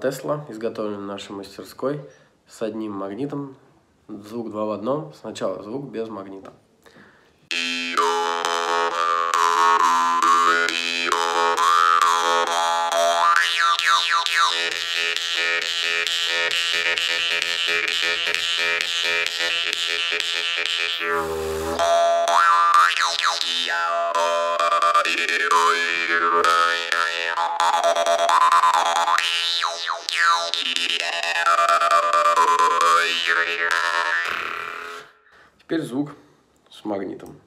Tesla, изготовлен в нашей мастерской с одним магнитом. Звук два в одном. Сначала звук без магнита. Теперь звук с магнитом.